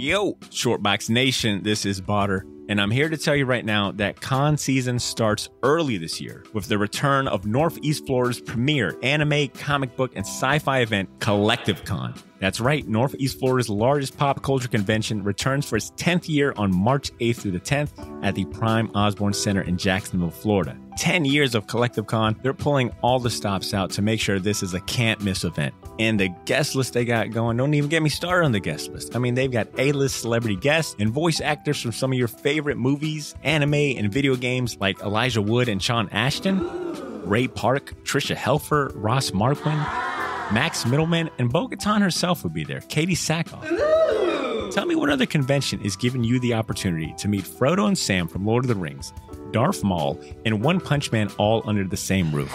Yo, Shortbox Nation, this is Badr, and I'm here to tell you right now that con season starts early this year with the return of Northeast Florida's premier anime, comic book, and sci fi event, Collective Con. That's right, Northeast Florida's largest pop culture convention returns for its 10th year on March 8th through the 10th at the Prime Osborne Center in Jacksonville, Florida. 10 years of Collective Con, they're pulling all the stops out to make sure this is a can't miss event. And the guest list they got going, don't even get me started on the guest list. I mean, they've got A list celebrity guests and voice actors from some of your favorite movies, anime, and video games like Elijah Wood and Sean Astin, Ray Park, Tricia Helfer, Ross Marquand. Max Mittelman, and Bo Katan herself will be there. Katee Sackhoff. Tell me what other convention is giving you the opportunity to meet Frodo and Sam from Lord of the Rings, Darth Maul, and One Punch Man all under the same roof.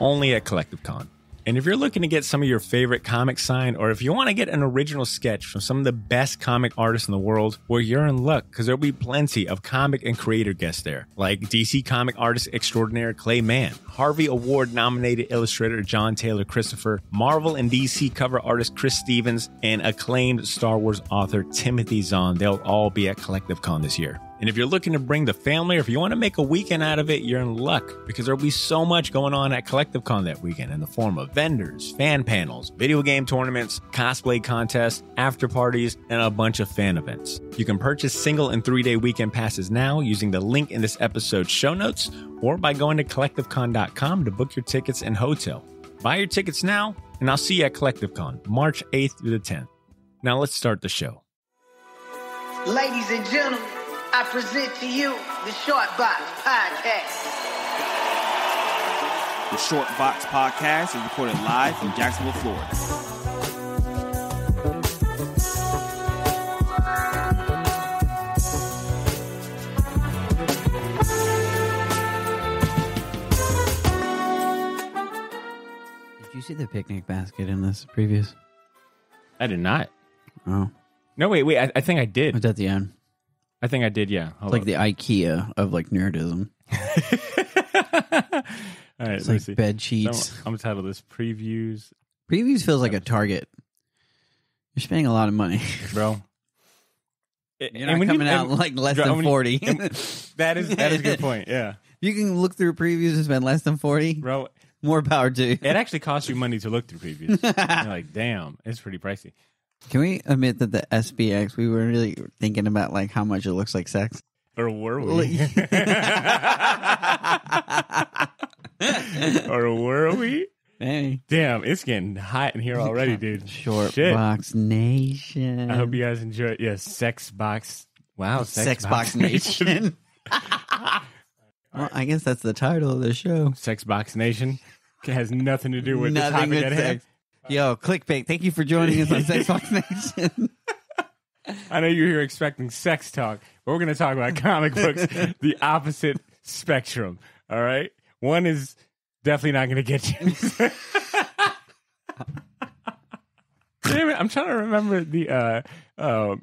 Only at Collective Con. And if you're looking to get some of your favorite comics signed, or if you want to get an original sketch from some of the best comic artists in the world, well, you're in luck because there'll be plenty of comic and creator guests there, like DC comic artist extraordinaire Clay Mann, Harvey Award nominated illustrator John Taylor Christopher, Marvel and DC cover artist Chris Stevens, and acclaimed Star Wars author Timothy Zahn. They'll all be at Collective Con this year. And if you're looking to bring the family, or if you want to make a weekend out of it, you're in luck because there'll be so much going on at Collective Con that weekend in the form of vendors, fan panels, video game tournaments, cosplay contests, after parties, and a bunch of fan events. You can purchase single and three day weekend passes now using the link in this episode's show notes or by going to collectivecon.com to book your tickets and hotel. Buy your tickets now, and I'll see you at Collective Con, March 8th through the 10th. Now let's start the show. Ladies and gentlemen, I present to you the Short Box Podcast. The Short Box Podcast is recorded live from Jacksonville, Florida. Did you see the picnic basket in this previews? I did not. Oh, No, wait, wait. I, I think I did. it's at the end. I think I did. Yeah. It's like the IKEA of like nerdism. All right. It's like see. bed sheets. I'm, I'm gonna title this previews, Previews feels like a Target. You're spending a lot of money. bro. You're not coming out like less than when you- forty. that is that is a good point. Yeah, you can look through previews and spend less than forty. bro. More power to you. It actually costs you money to look through previews. You're like, damn, it's pretty pricey. Can we admit that the SBX we were really thinking about like how much it looks like sex? Or were we? or were we? Hey, Damn, it's getting hot in here already, dude. short Shit. box nation. I hope you guys enjoy. It. Yeah, sex box. Wow, Sex Box Nation. well, I guess that's the title of the show. Sex Box Nation it has nothing to do with the topic with at hand. sex. Yo, clickbait. Thank you for joining us on Sex Talk Nation. I know you're here expecting sex talk, but we're going to talk about comic books, the opposite spectrum. All right, one is definitely not going to get you. Damn it! I'm trying to remember the. uh uh,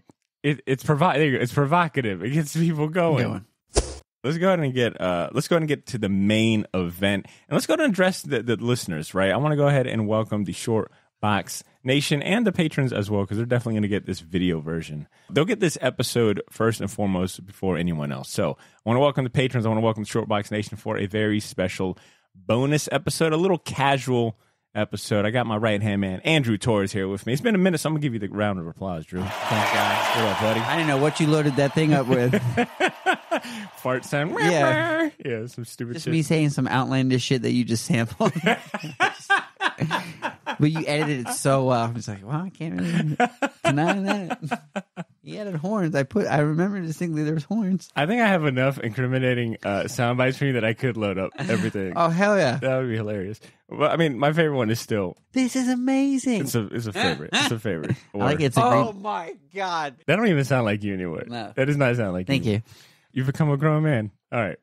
it, it's provi- there you go. It's provocative. It gets people going. Going. Let's go ahead and get uh let's go ahead and get to the main event. And let's go ahead and address the, the listeners, right? I want to go ahead and welcome the short box nation and the patrons as well, because they're definitely gonna get this video version. They'll get this episode first and foremost before anyone else. So I want to welcome the patrons. I want to welcome the short box nation for a very special bonus episode, a little casual episode. I got my right hand man, Andrew Torres, here with me. It's been a minute, so I'm gonna give you the round of applause, Drew. Thanks, guys. What up, buddy? I didn't know what you loaded that thing up with. Fart sound. Yeah. Yeah, some stupid just shit. me saying some outlandish shit that you just sampled. but you edited it so well. I'm just like, well, I can't really deny that. He added horns. I put. I remember distinctly there was horns. I think I have enough incriminating uh, sound bites for you that I could load up everything. Oh hell yeah! That would be hilarious. But I mean, my favorite one is still This is amazing. it's a it's a favorite. It's a favorite. I like Or- it's a Oh, great. my god. That don't even sound like you anyway. No. That does not sound like Thank you. You've become a grown man. All right.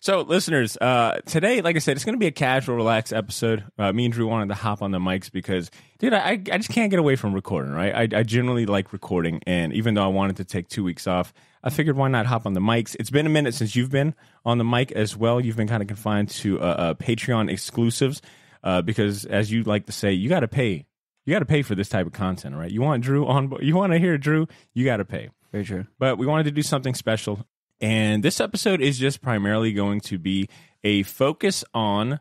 So, listeners, uh, today, like I said, it's going to be a casual, relaxed episode. Uh, me and Drew wanted to hop on the mics because, dude, I, I just can't get away from recording, right? I, I generally like recording. And even though I wanted to take two weeks off, I figured why not hop on the mics? It's been a minute since you've been on the mic as well. You've been kind of confined to uh, uh, Patreon exclusives uh, because, as you like to say, you got to pay You got to pay for this type of content, right? You want Drew on, you want to hear Drew, you got to pay. Very true. But we wanted to do something special, and this episode is just primarily going to be a focus on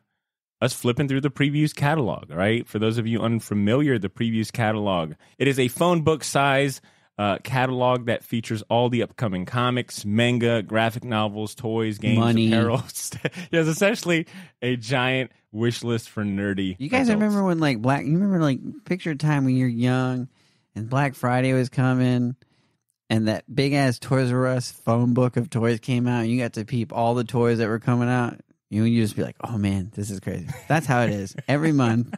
us flipping through the previews catalog. Right, for those of you unfamiliar, the previews catalog it is a phone book size uh, catalog that features all the upcoming comics, manga, graphic novels, toys, games, Money. apparel. yes, essentially a giant wish list for nerdy. You guys adults. remember when like Black? You remember like picture time when you're young and Black Friday was coming, and that big ass Toys R Us phone book of toys came out, and you got to peep all the toys that were coming out. You you just be like, oh man, this is crazy. That's how it is every month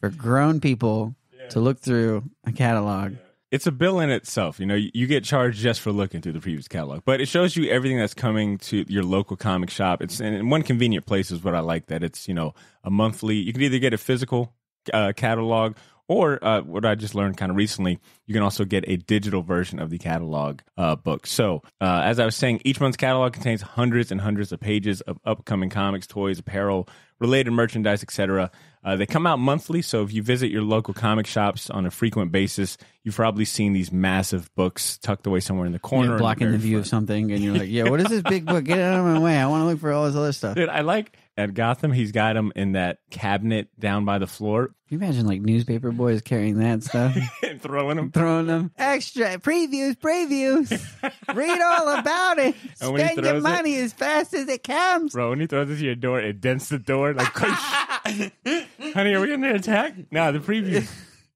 for grown people to look through a catalog. it's a bill in itself. You know, you, get charged just for looking through the previews catalog, but it shows you everything that's coming to your local comic shop. It's and in one convenient place is what I like that it's you know a monthly. You can either get a physical uh, catalog or uh, what I just learned kind of recently, you can also get a digital version of the catalog uh, book. So, uh, as I was saying, each month's catalog contains hundreds and hundreds of pages of upcoming comics, toys, apparel, related merchandise, etc. Uh, they come out monthly, so if you visit your local comic shops on a frequent basis, you've probably seen these massive books tucked away somewhere in the corner, You're blocking the very view of something, and you're like, yeah, what is this big book? Get out of my way. I want to look for all this other stuff. Dude, I like at Gotham. He's got them in that cabinet down by the floor, you imagine like newspaper boys carrying that stuff? and throwing them. throwing them extra previews, previews. Read all about it. And when he Spend your throws it- money as fast as it comes. Bro, when he throws it to your door, it dents the door. Like, honey, are we under attack? No, the preview.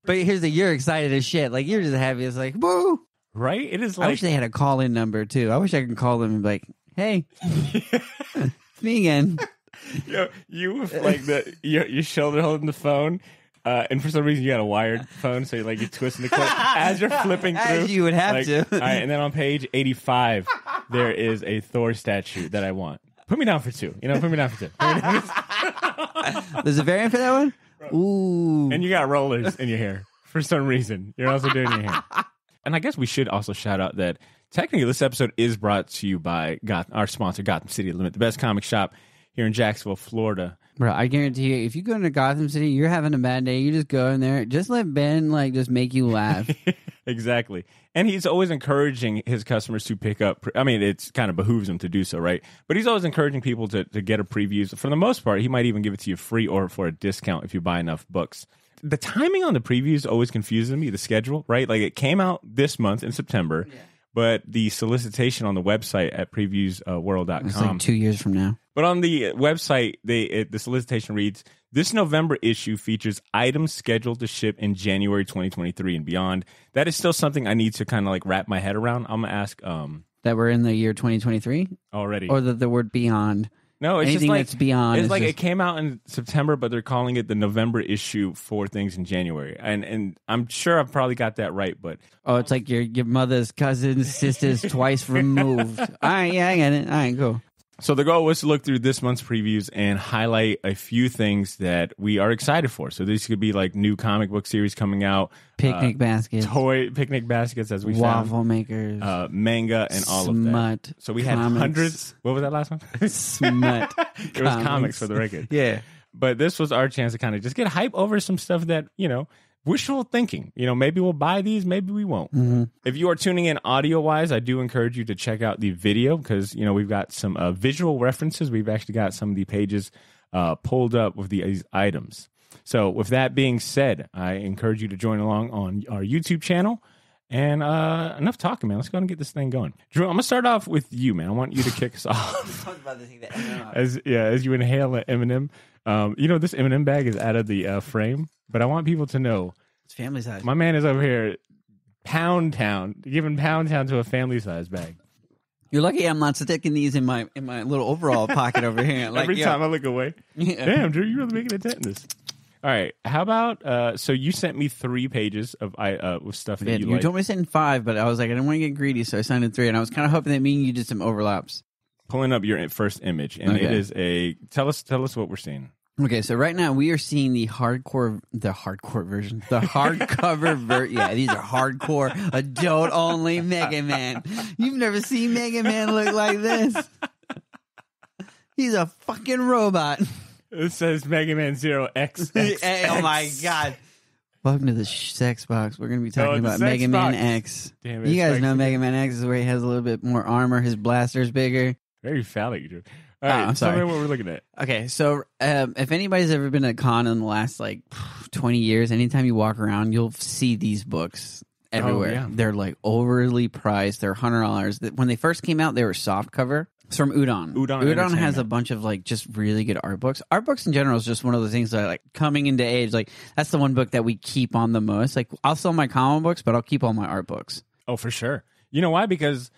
But here's the you're excited as shit. Like you're just happy. It's like, woo. Right? It is I like wish they had a call in number too. I wish I could call them and be like, hey, it's me again. you, know, you with like the your, your shoulder holding the phone, uh, and for some reason you got a wired phone, so you're like you're twisting the cord as you're flipping through. As you would have Like, to. All right, and then on page 85, there is a Thor statue that I want. Put me down for two. You know, put me down for two. Down for two. There's a variant for that one? Ooh. and you got rollers in your hair for some reason. You're also doing your hair. And I guess we should also shout out that technically this episode is brought to you by Goth- our sponsor, Gotham City Limit, the best comic shop here in Jacksonville, Florida. Bro, I guarantee you, if you go into Gotham City, you're having a bad day. You just go in there. Just let Ben like just make you laugh. exactly. And he's always encouraging his customers to pick up. I mean, it's kind of behooves him to do so, right? But he's always encouraging people to, to get a preview. For the most part, he might even give it to you free or for a discount if you buy enough books. The timing on the previews always confuses me, the schedule, right? Like it came out this month in September, but the solicitation on the website at previewsworld.com. It's like two years from now. But on the website, they it, the solicitation reads: This November issue features items scheduled to ship in January 2023 and beyond. That is still something I need to kind of like wrap my head around. I'm gonna ask um That we're in the year 2023, already. or that the word beyond. No, it's anything just like that's beyond It's like just- it came out in September, but they're calling it the November issue for things in January. And and I'm sure I've probably got that right, but Oh, it's like your your mother's cousins, sisters twice removed. All right, yeah, I get it. All right, cool. So the goal was to look through this month's previews and highlight a few things that we are excited for. So these could be like new comic book series coming out, Picnic baskets, toy picnic baskets as we found, waffle makers, uh, manga, and all of smut. that. So we had comics. hundreds. What was that last one? smut. it was comics for the record. Yeah. But this was our chance to kind of just get hype over some stuff that you know wishful thinking. You know, maybe we'll buy these, maybe we won't. Mm-hmm. If you are tuning in audio wise, I do encourage you to check out the video because you know we've got some uh, visual references. We've actually got some of the pages uh, pulled up with these items. So, with that being said, I encourage you to join along on our YouTube channel. And uh, enough talking, man. Let's go and get this thing going. Drew, I'm gonna start off with you, man. I want you to kick us off as yeah as you inhale an M&M. Um, you know this M&M bag is out of the uh, frame, but I want people to know It's family size. my man is over here, Pound Town, giving Pound Town to a family size bag. You're lucky I'm not sticking these in my in my little overall pocket over here. Like, Every yeah. time I look away, Yeah. damn, Drew, you really making a dent in this. All right, how about uh, so you sent me three pages of I uh, with stuff that you, you told me to send five, but I was like, I didn't want to get greedy, so I signed in three, and I was kind of hoping that me and you did some overlaps. Pulling up your first image, and it Okay. is a tell us tell us what we're seeing. Okay, so right now we are seeing the hardcore, the hardcore version, the hardcover version. Yeah, these are hardcore, adult only Mega Man. You've never seen Mega Man look like this. He's a fucking robot. It says Mega Man Zero X. Hey, oh my god. Welcome to the sh- sex box. We're going to be talking the about sex Mega Man box. X. Damn it, You guys know. Mega Man X is where he has a little bit more armor. His blaster's bigger. Very phallic, dude. All Oh, right, I'm tell sorry. me what we're looking at. Okay, so um, if anybody's ever been at con in the last like 20 years, anytime you walk around, you'll see these books everywhere. Oh, yeah. They're like overly priced. They're hundred dollars. When they first came out, they were soft cover. It's from Udon. Udon Udon has a bunch of like just really good art books. Art books in general is just one of those things that like coming into age. Like that's the one book that we keep on the most. Like I'll sell my comic books, but I'll keep all my art books. Oh, for sure. You know why? Because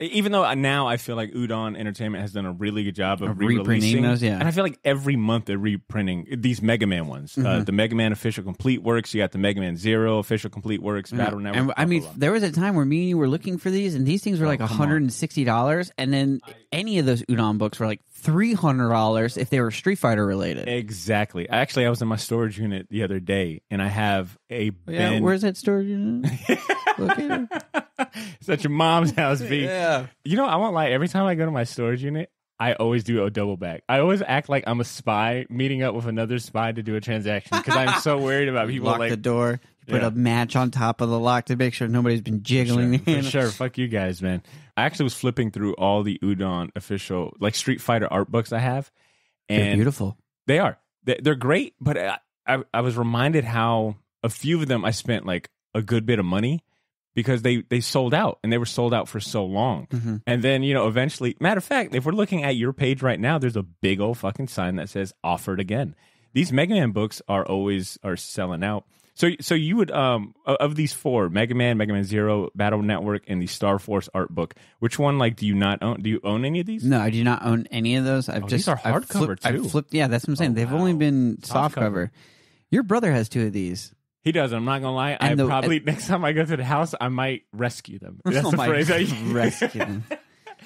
even though now I feel like Udon Entertainment has done a really good job of, reprinting re-releasing those, yeah. and I feel like every month they're reprinting these Mega Man ones. Uh, Mhm. the Mega Man official complete works. You got the Mega Man Zero official complete works. Battle Network. And I mean, there was a time where me and you were looking for these, and these things were Oh, like hundred and sixty dollars, and then any of those Udon books were like three hundred dollars if they were Street Fighter related. exactly. Actually, I was in my storage unit the other day, and I have a yeah, bin. where's that storage unit? Located? It's at your mom's house, V. yeah, You know, I won't lie. Every time I go to my storage unit, I always do a double back. I always act like I'm a spy meeting up with another spy to do a transaction because I'm so worried about people lock like the door. You put Yeah. a match on top of the lock to make sure nobody's been jiggling. Sure, the for sure. Fuck you guys, man. I actually was flipping through all the Udon official, like Street Fighter art books I have, and They're beautiful. they are. They- They're great, but I, I, I was reminded how a few of them I spent like a good bit of money because they they sold out and they were sold out for so long. Mhm. And then you know, eventually, matter of fact, if we're looking at your page right now, there's a big old fucking sign that says "offered again." These Mega Man books are always are selling out. So, so you would um of these four Mega Man, Mega Man Zero, Battle Network, and the Star Force art book. Which one like do you not own? Do you own any of these? No, I do not own any of those. I've Oh, just these are I've hardcover, flipped- I've flipped. Yeah, that's what I'm saying. Oh, They've only been Soft soft cover. cover. Your brother has two of these. He does. I'm not gonna lie. I the- probably next time I go to the house, I might rescue them. That's Oh the my phrase I God, rescue them.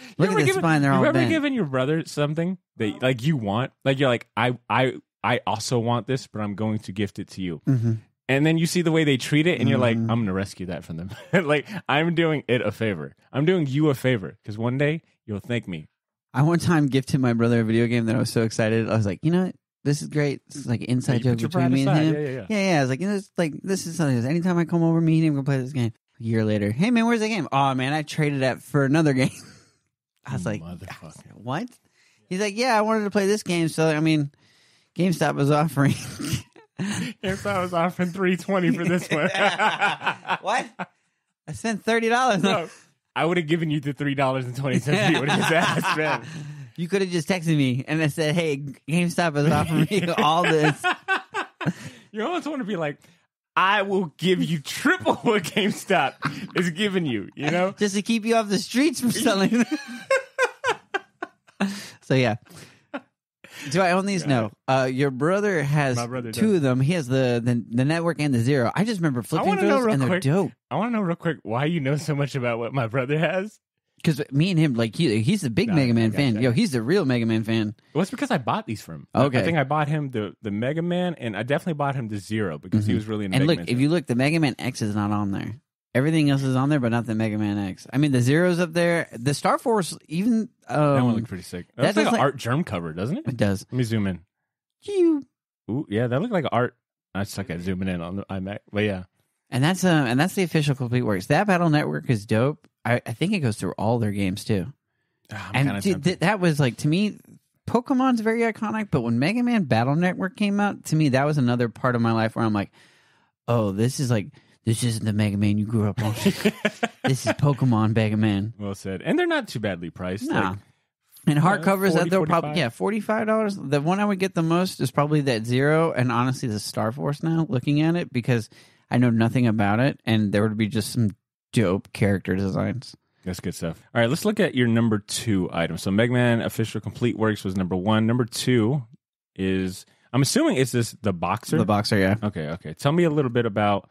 You Look at ever given- spine; they're you all ever bent. given your brother something that like you want? Like you're like, I, I, I also want this, but I'm going to gift it to you. hmm And then you see the way they treat it, and you're like, Mhm. I'm gonna rescue that from them. like I'm doing it a favor. I'm doing you a favor because one day you'll thank me. I one time gifted my brother a video game that I was so excited. I was like, you know what? This is great. This is like an inside You joke between me and him. Yeah, yeah, yeah. Yeah, yeah. I was like, you know, it's like this is something. Anytime I come over, me and him, gonna play this game. A year later, hey man, where's the game? Oh man, I traded that for another game. I was like, what? He's like, yeah, I wanted to play this game, so I mean, GameStop was offering. I was offering three twenty for this one. what? I spent thirty dollars. No, I would have given you the three dollars and twenty cents you would have asked, man. You could have just texted me and I said, "Hey, GameStop is offering me all this." You almost want to be like, I will give you triple what GameStop is giving you. You know, just to keep you off the streets from selling. so yeah. Do I own these? No. Uh, your brother has brother two does. of them. He has the, the the network and the zero. I just remember flipping through those and they're dope. I want to know real quick why you know so much about what my brother has. Because me and him, like he, he's a big Mega Man fan. Yo, he's the real Mega Man fan. Well, it's because I bought these from. him. I- Okay. I think I bought him the the Mega Man, and I definitely bought him the Zero because he Mhm. was really in And Mega look, Man if you look, the Mega Man X is not on there. Everything else is on there, but not the Mega Man X. I mean, the zeros up there. The Star Force, even um, that one looked pretty sick. that That's like does an like- Artgerm cover, doesn't it? it does. Let me zoom in. You Ooh, yeah, that looked like an art. I suck at zooming in on the iMac, but yeah. And that's um and that's the official complete works. That Battle Network is dope. I, I think it goes through all their games too. I'm and tempted. th- that was like to me, Pokemon's very iconic. But when Mega Man Battle Network came out, to me that was another part of my life where I'm like, oh, this is like this isn't the Mega Man you grew up on. this is Pokemon Mega Man. well said, and they're not too badly priced. Nah. Like, And hardcovers, 40, they'll probably yeah forty five dollars. The one I would get the most is probably that zero, and honestly, the Star Force. Now looking at it because I know nothing about it, and there would be just some dope character designs. That's good stuff. All right, let's look at your number two item. So, Mega Man Official Complete Works was number one. Number two is, I'm assuming it's this the boxer. The boxer, yeah. okay, okay. Tell me a little bit about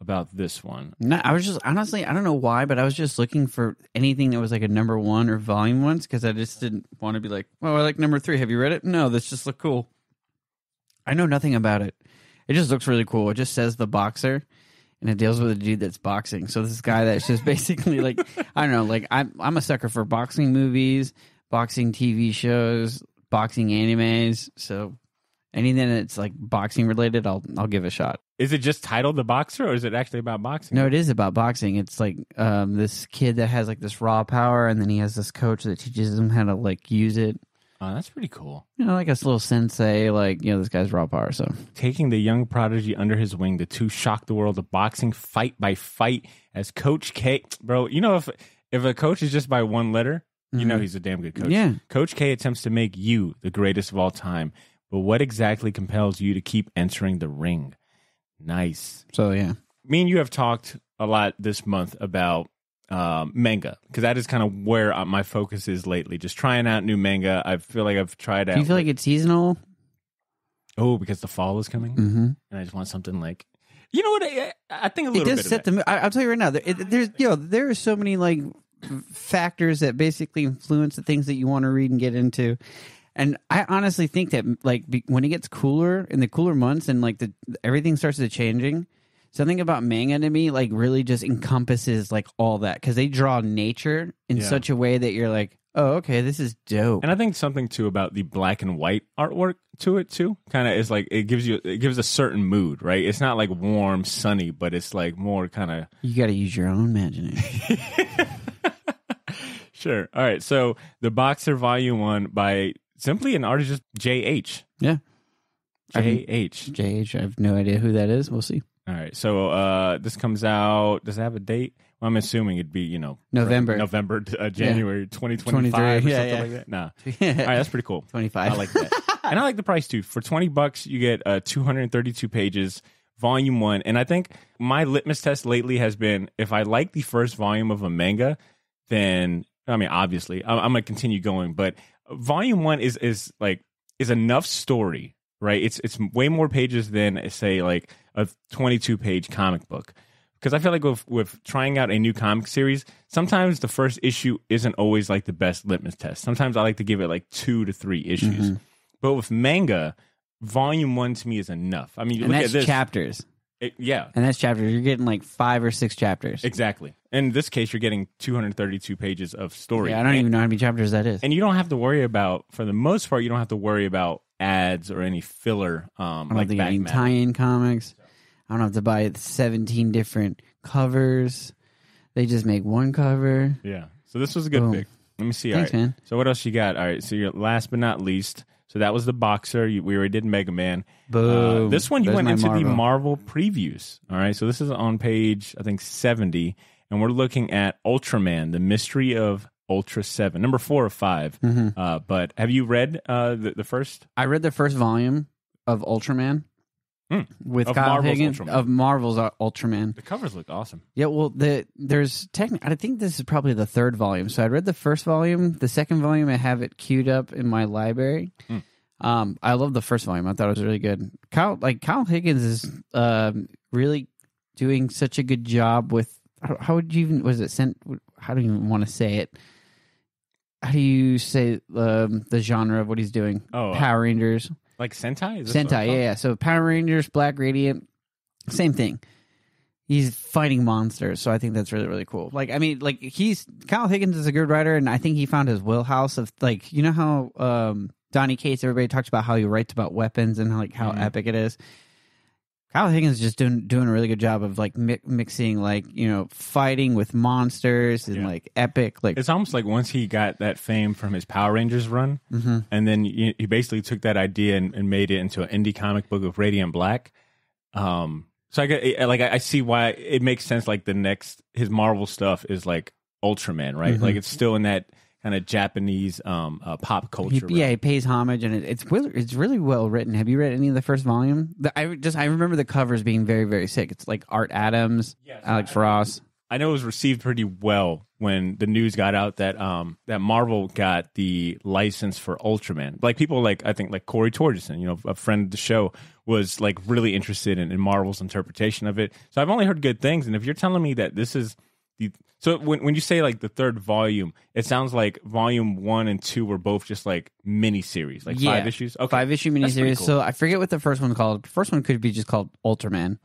about this one. No, I was just honestly, I don't know why, but I was just looking for anything that was like a number one or volume ones because I just didn't want to be like, oh, I like number three. Have you read it? No, this just looked cool. I know nothing about it. It just looks really cool. It just says the boxer, and it deals with a dude that's boxing. So this guy that's just basically like, I don't know, like I'm I'm a sucker for boxing movies, boxing TV shows, boxing animes. So anything that's like boxing related, I'll I'll give a shot. Is it just titled The Boxer or is it actually about boxing? No, it is about boxing. It's like um, this kid that has like this raw power, and then he has this coach that teaches him how to like use it. Oh, that's pretty cool. You know, like a little sensei. Like you know, this guy's raw power. So Taking the young prodigy under his wing, the two shock the world of boxing fight by fight as Coach K. Bro, you know if if a coach is just by one letter, you know he's a damn good coach. Mm-hmm. Yeah. Coach K attempts to make you the greatest of all time, but what exactly compels you to keep entering the ring? Nice. so yeah. Me and you have talked a lot this month about um, manga because that is kind of where uh, my focus is lately. Just trying out new manga. I feel like I've tried out. Do you feel like it's seasonal? oh, because the fall is coming, Mm-hmm. and I just want something like, you know what? I, I think a It little does bit set the. I, I'll tell you right now. There, it, there's you know there are so many like factors that basically influence the things that you want to read and get into. And I honestly think that like be, when it gets cooler in the cooler months and like the everything starts to changing, something about manga to me like really just encompasses like all that because they draw nature in Yeah. such a way that you're like, oh okay, this is dope. And I think something too about the black and white artwork to it too, kind of is like it gives you it gives a certain mood, right? It's not like warm, sunny, but it's like more kind of you got to use your own imagination. sure. All right, so the Boxer Volume One by simply an artist, just J H. yeah, jh. JH. I have no idea who that is. We'll see. All right, so uh, this comes out. Does it have a date? Well, I'm assuming it'd be you know November. November, uh, January 2025 or 23, something yeah, yeah. like that. Nah, all right, that's pretty cool. 25. I like that. and I like the price too. For 20 bucks, you get uh, 232 pages, volume one. And I think my litmus test lately has been if I like the first volume of a manga, then, I mean, obviously, I'm, I'm going to continue going. But volume one is, is like, is enough story, right? It's, it's way more pages than, say, like a 22 page comic book. Because I feel like with, with trying out a new comic series, sometimes the first issue isn't always like the best litmus test. Sometimes I like to give it like two to three issues. Mm-hmm. But with manga, volume one to me is enough. I mean, you and look that's at this. chapters. it- yeah, And that's chapters. You're getting like five or six chapters. exactly. In this case, you're getting 232 pages of story. Yeah, I don't and, even know how many chapters that is. And you don't have to worry about, for the most part, you don't have to worry about ads or any filler. Um, I don't like think any tie-in comics. I don't have to buy 17 different covers. They just make one cover. Yeah. So this was a good Boom. pick. Let me see. Thanks, All right. man. So what else you got? All right. So your last but not least. So that was the boxer. You, we already did Mega Man. Uh, Boom. this one you There's went into the Marvel. Marvel previews. All right. So this is on page I think seventy, and we're looking at Ultraman: The Mystery of Ultraseven, number four or 5 Mm-hmm. Uh, but have you read uh, the, the first? I read the first volume of Ultraman Hmm. with Of Kyle Marvel's Higgins Ultraman. of Marvel's uh, Ultraman. The covers look awesome. Yeah, well, the there's technically, I think this is probably the third volume. So I read the first volume. The second volume, I have it queued up in my library. Hmm. Um, I love the first volume. I thought it was really good. Kyle, like Kyle Higgins, is um really doing such a good job with. How, how would you even was it sent? How do you even want to say it? How do you say um, the genre of what he's doing? Oh, uh, Power Rangers. Like Sentai? Is this what it's Sentai, yeah, yeah. So Power Rangers, Black Radiant, same thing. He's fighting monsters, so I think that's really really cool. Like, I mean, like he's Kyle Higgins is a good writer, and I think he found his wheelhouse of like you know how um, Donnie Cates, everybody talks about how he writes about weapons and like how Mhm. epic it is. Kyle Higgins is just doing doing a really good job of like mi- mixing like you know fighting with monsters and Yeah. like epic like It's almost like once he got that fame from his Power Rangers run, Mhm. and then he he basically took that idea and, and made it into an indie comic book of Radiant Black. Um, so I get like I I see why it makes sense. Like the next his Marvel stuff is like Ultraman, right? Mhm. Like it's still in that kind of Japanese um uh, pop He, culture. yeah, he pays homage, and it, it's really, it's really well written. Have you read any of the first volume? The, I just I remember the covers being very very sick. It's like Art Adams, Yes, Alex I- Ross. I know it was received pretty well when the news got out that um that Marvel got the license for Ultraman. Like people like I think like Corey Torgerson, you know, a friend of the show, was like really interested in, in Marvel's interpretation of it. So I've only heard good things, and if you're telling me that this is the so when when you say like the third volume, it sounds like volume one and two were both just like mini series, like Yeah. five issues. Okay, Five issue That's pretty miniseries. cool. So I forget what the first one's called. The first one could be just called Ultraman.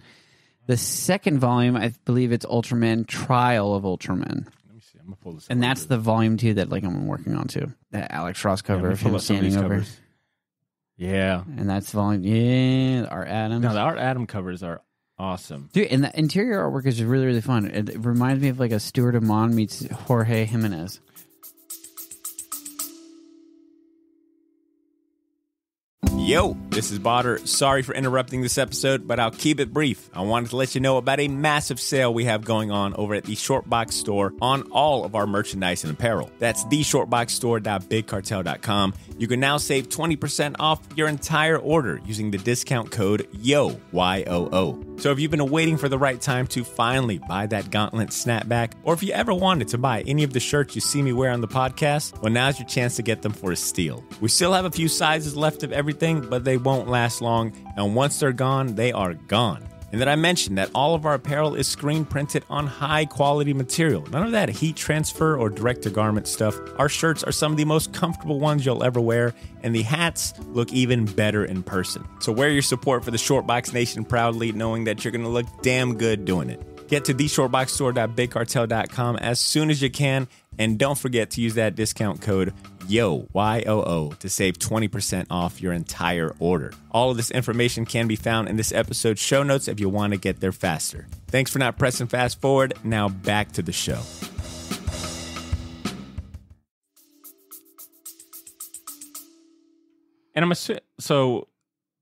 The second volume, I believe it's Ultraman Trial of Ultraman, Let me see. I'm gonna pull this. and that's the volume two that like I'm working on too. That Alex Ross cover of pull him up some of these standing over, covers. Yeah. and that's volume yeah Art Adams. No, the Art Adam covers are Awesome. Dude, and the interior artwork is really, really fun. It, reminds me of like a Stuart Immonen meets Jorge Jimenez. Yo, this is Badr. Sorry for interrupting this episode, but I'll keep it brief. I wanted to let you know about a massive sale we have going on over at the Shortbox store on all of our merchandise and apparel. That's theshortboxstore.bigcartel.com. You can now save 20% off your entire order using the discount code YO, Y O O. So if you've been waiting for the right time to finally buy that gauntlet snapback, or if you ever wanted to buy any of the shirts you see me wear on the podcast, well, now's your chance to get them for a steal. We still have a few sizes left of everything, but they won't last long, and once they're gone, they are gone. And that I mentioned that all of our apparel is screen printed on high quality material. None of that heat transfer or direct to garment stuff. Our shirts are some of the most comfortable ones you'll ever wear, and the hats look even better in person. So wear your support for the Shortbox Nation proudly, knowing that you're gonna look damn good doing it. Get to theshortboxstore.bigcartel.com as soon as you can, and don't forget to use that discount code YO, Y O O, to save 20% off your entire order. All of this information can be found in this episode's show notes if you want to get there faster. Thanks for not pressing fast forward. Now back to the show. And I'm assu- so.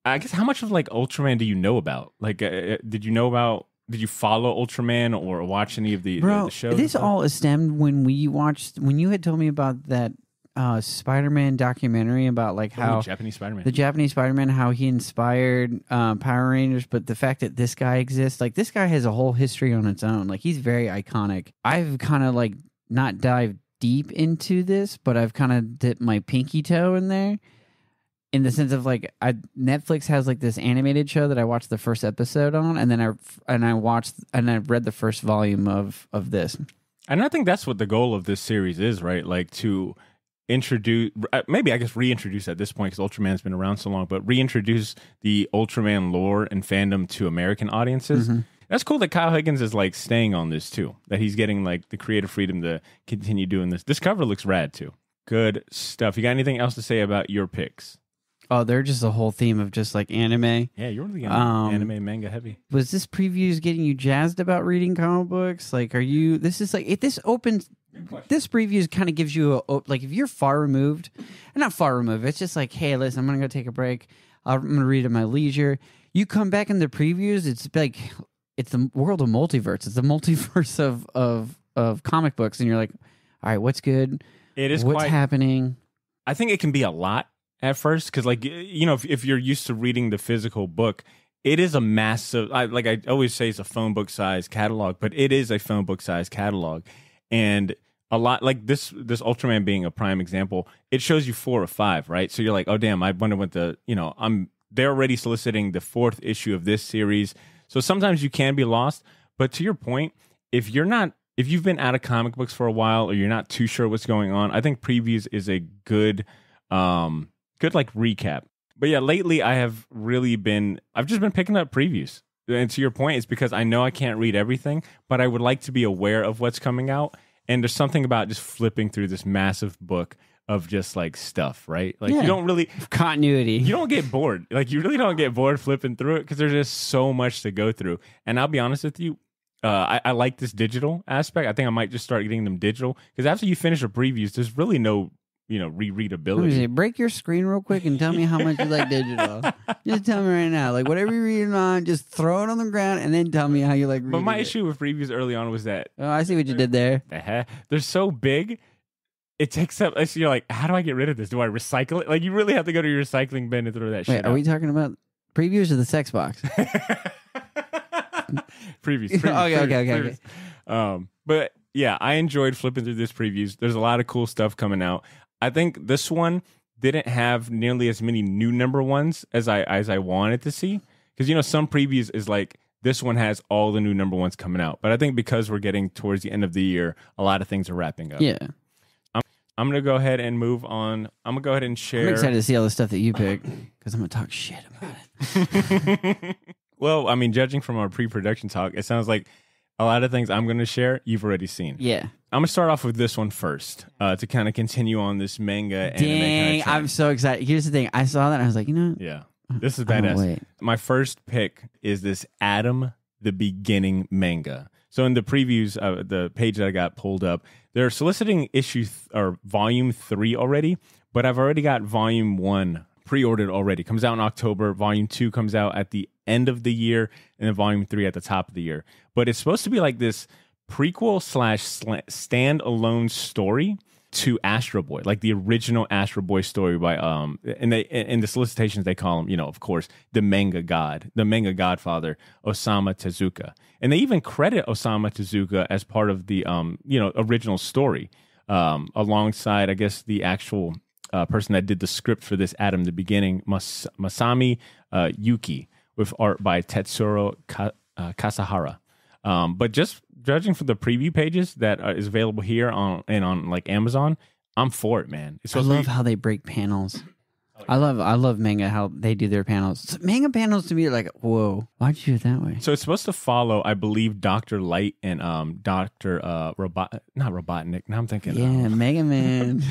I guess how much of like Ultraman do you know about? Like, uh, did you know about? Did you follow Ultraman or watch any of the, the- Bro, the shows? this all stemmed when we watched, when you had told me about that uh, Spider Man documentary about like Oh, how Japanese Spider-Man. the Japanese Spider Man, how he inspired um, Power Rangers, but the fact that this guy exists, like this guy has a whole history on its own. Like he's very iconic. I've kind of like not dived deep into this, but I've kind of dipped my pinky toe in there. In the sense of like, I Netflix has like this animated show that I watched the first episode on, and then I and I watched and I read the first volume of of this. And I think that's what the goal of this series is, right? Like to introduce, uh, maybe I guess reintroduce at this point because Ultraman's been around so long, but reintroduce the Ultraman lore and fandom to American audiences. That's cool that Kyle Higgins is like staying on this too. That he's getting like the creative freedom to continue doing this. This cover looks rad too. Good stuff. You got anything else to say about your picks? Oh, they're just a whole theme of just like anime. Yeah, you're really Um, anime manga heavy. was this previews getting you jazzed about reading comic books? Like, are you? This is like if this opens. This previews kind of gives you a like if you're far removed, and not far removed. It's just like, hey, listen, I'm gonna go take a break. I'm gonna read at my leisure. You come back in the previews. It's like it's the world of multiverse. It's the multiverse of of of comic books, and you're like, all right, what's good? It is what's quite happening? I think it can be a lot at first because, like, you know, if, if you're used to reading the physical book, it is a massive. I, like I always say, it's a phone book size catalog, but it is a phone book size catalog, and a lot like this. This Ultraman being a prime example, it shows you four or five, right? So you're like, oh damn, I wonder what the you know I'm. They're already soliciting the fourth issue of this series, so sometimes you can be lost. But to your point, if you're not if you've been out of comic books for a while or you're not too sure what's going on, I think previews is a good um good like recap. But yeah, lately I have really been I've just been picking up previews. And to your point, it's because I know I can't read everything, but I would like to be aware of what's coming out. And there's something about just flipping through this massive book of just like stuff, right? Like Yeah. you don't really Continuity. you don't get bored. Like you really don't get bored flipping through it because there's just so much to go through. And I'll be honest with you, uh, I, I like this digital aspect. I think I might just start getting them digital because after you finish the previews, there's really no you know rereadability. see, break your screen real quick and tell me how much you like digital. just tell me right now. Like whatever you're reading on, just throw it on the ground and then tell me how you like reading But my it. issue with previews early on was that Oh, I see what you did there. the heck they're so big. It takes up. So you're like, how do I get rid of this? Do I recycle it? Like you really have to go to your recycling bin and throw that Wait, shit. are out. we talking about previews or the sex box? previews. Okay, previews, okay, previews, okay, okay. previews. Um, but yeah, I enjoyed flipping through this previews. There's a lot of cool stuff coming out. I think this one didn't have nearly as many new number ones as I as I wanted to see because you know some previews is like this one has all the new number ones coming out. But I think because we're getting towards the end of the year, a lot of things are wrapping up. Yeah. I'm gonna go ahead and move on. I'm gonna go ahead and share. I'm excited to see all the stuff that you pick because I'm going to talk shit about it. well, I mean, judging from our pre-production talk, it sounds like a lot of things I'm going to share you've already seen. Yeah. I'm gonna start off with this one first uh, to kind of continue on this manga. Dang. I'm so excited. Here's the thing. I saw that and I was like, you know, yeah, this is badass. My first pick is this Atom the beginning manga. So in the previews, uh, the page that I got pulled up, they're soliciting issue th- or volume three already, but I've already got volume one pre-ordered already. Comes out in October. Volume two comes out at the end of the year, and then volume three at the top of the year. But it's supposed to be like this prequel slash sla- standalone story to Astro Boy, like the original Astro Boy story by um and they in the solicitations they call him, you know, of course, the manga god, the manga godfather, Osamu Tezuka. And they even credit Osamu Tezuka as part of the um, you know, original story. Um, alongside I guess the actual uh, person that did the script for this Atom the beginning, Mas- Masami uh, Yuki, with art by Tetsuro Ka- uh, Kasahara. Um, but just judging from the preview pages that uh, is available here on and on like Amazon, I'm for it, man. It's I love how they break panels. I love I love manga how they do their panels. Manga panels to me are like, whoa, why'd you do it that way? so it's supposed to follow, I believe, Doctor Light and um Doctor uh Robot, not Robotnik. Now I'm thinking, Yeah, um, Mega Man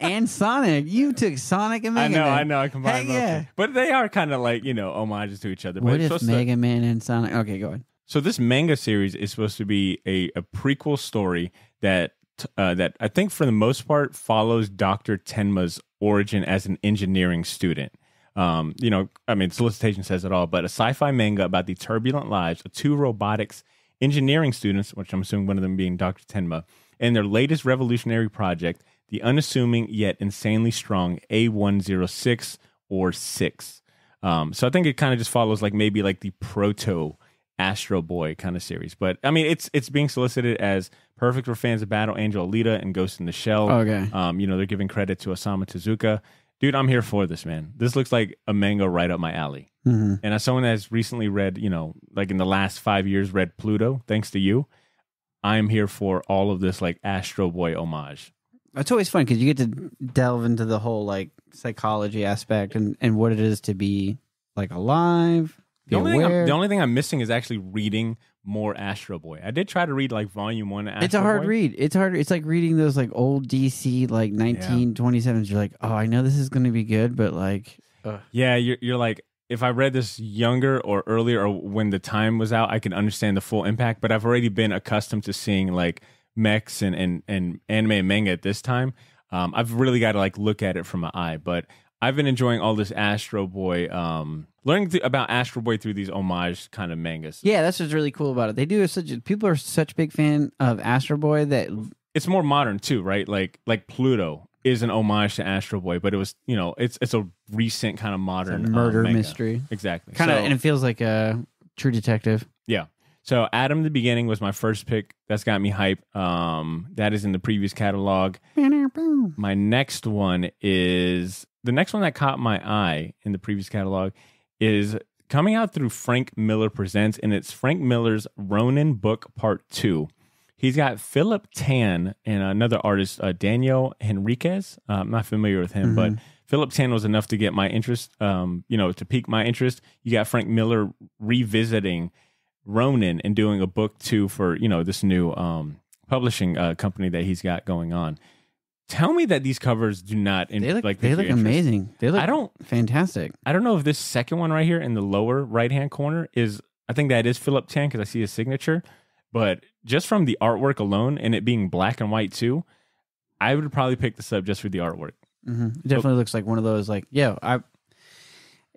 and Sonic. You took Sonic and I Mega know, Man. I know, I combined both. yeah. but they are kind of like you know homages to each other. But What if supposed to- Mega Man and Sonic? Okay, go ahead. So this manga series is supposed to be a, a prequel story that uh, that I think for the most part follows Doctor Tenma's origin as an engineering student. Um, you know, I mean, solicitation says it all, but a sci-fi manga about the turbulent lives of two robotics engineering students, which I'm assuming one of them being Doctor Tenma, and their latest revolutionary project, the unassuming yet insanely strong A106 or six. Um, so I think it kind of just follows like maybe like the proto Astro Boy kind of series. But I mean, it's it's being solicited as perfect for fans of Battle Angel Alita and Ghost in the Shell. Okay. Um, you know, they're giving credit to Osamu Tezuka. Dude, I'm here for this, man. This looks like a manga right up my alley. hmm And as someone that's recently read, you know, like in the last five years, read Pluto, thanks to you, I'm here for all of this like Astro Boy homage. It's always fun because you get to delve into the whole like psychology aspect and, and what it is to be like alive. The only, thing I'm, the only thing I'm missing is actually reading more Astro Boy. I did try to read like volume one. Astro it's a hard Boy. read. It's hard. It's like reading those like old DC like 1927s. You're like, oh, I know this is going to be good, but like, Yeah, you're you're like if I read this younger or earlier or when the time was out, I can understand the full impact. But I've already been accustomed to seeing like mechs and and, and anime and manga at this time. Um, I've really got to like look at it from an eye. But I've been enjoying all this Astro Boy, um, learning th- about Astro Boy through these homage kind of mangas. yeah, that's what's really cool about it. They do such. A, people are such big fan of Astro Boy that It's more modern too, right? Like like Pluto is an homage to Astro Boy, but it was you know it's it's a recent kind of modern uh, murder manga. mystery Exactly. kind of, So- and it feels like a True Detective. Yeah. So Atom the Beginning was my first pick. That's got me hype. Um, that is in the previews catalog. My next one is the next one that caught my eye in the previews catalog is coming out through Frank Miller Presents, and it's Frank Miller's Ronin Book Part Two. He's got Philip Tan and another artist, uh, Daniel Henriques. Uh, I'm not familiar with him, but Philip Tan was enough to get my interest. Um, you know, to pique my interest. You got Frank Miller revisiting Ronin and doing a book two for you know this new um, publishing uh, company that he's got going on. Tell me that these covers do not in, They look like they look interest. amazing. They look I don't fantastic. I don't know if this second one right here in the lower right hand corner is I think that is Philip Tan because I see his signature, but just from the artwork alone and it being black and white too, I would probably pick this up just for the artwork. hmm It definitely looks like one of those like yeah. I.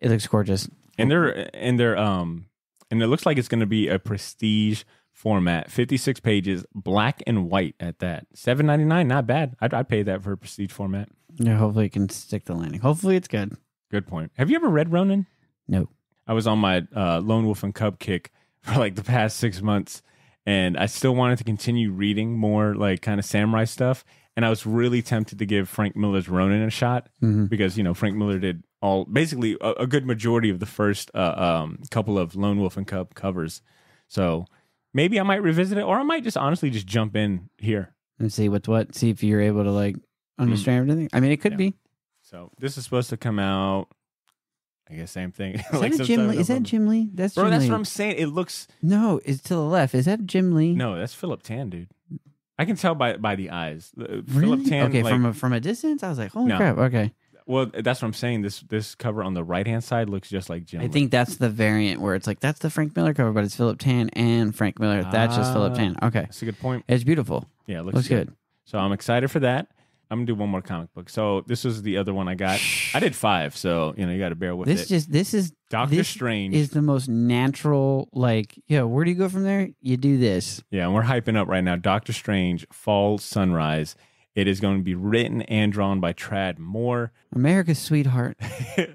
It looks gorgeous. and they're and they're um and it looks like it's going to be a prestige format 56 pages black and white at that 7.99 not bad I'd, I'd pay that for a prestige format Yeah, hopefully it can stick the landing. Hopefully it's good. good point have you ever read ronin No. i was on my uh, lone wolf and cub kick for like the past six months and i still wanted to continue reading more like kind of samurai stuff and i was really tempted to give frank miller's ronin a shot Mhm. because you know Frank Miller did all basically a, a good majority of the first uh, um, couple of Lone Wolf and Cub covers. So maybe I might revisit it, or I might just honestly just jump in here. And see what's what. See if you're able to like understand everything. I mean, it could Mm. Yeah. be. So this is supposed to come out. I guess same thing. Is that a Jim Lee? Is that Jim Lee? That's Bro, Jim that's Lee. what I'm saying. It looks No, it's to the left. Is that Jim Lee? no, that's Philip Tan, dude. I can tell by by the eyes. Uh, Really? Philip Tan. okay, like, from a from a distance, I was like, "Holy No. crap!" Okay, Well, that's what I'm saying. This this cover on the right hand side looks just like Jim. I Lee. think that's the variant where it's like that's the Frank Miller cover, but it's Philip Tan and Frank Miller. That's just Philip Ah. Tan. Okay, that's a good point. it's beautiful. Yeah, it looks, Looks good. good. So I'm excited for that. I'm gonna do one more comic book. So this was the other one I got. I did five, so you know you got to bear with This it. just this is Doctor this Strange. is the most natural. Like, yeah, where do you go from there? You do this. yeah, and we're hyping up right now. Doctor Strange Fall Sunrise. It is going to be written and drawn by Tradd Moore. America's sweetheart,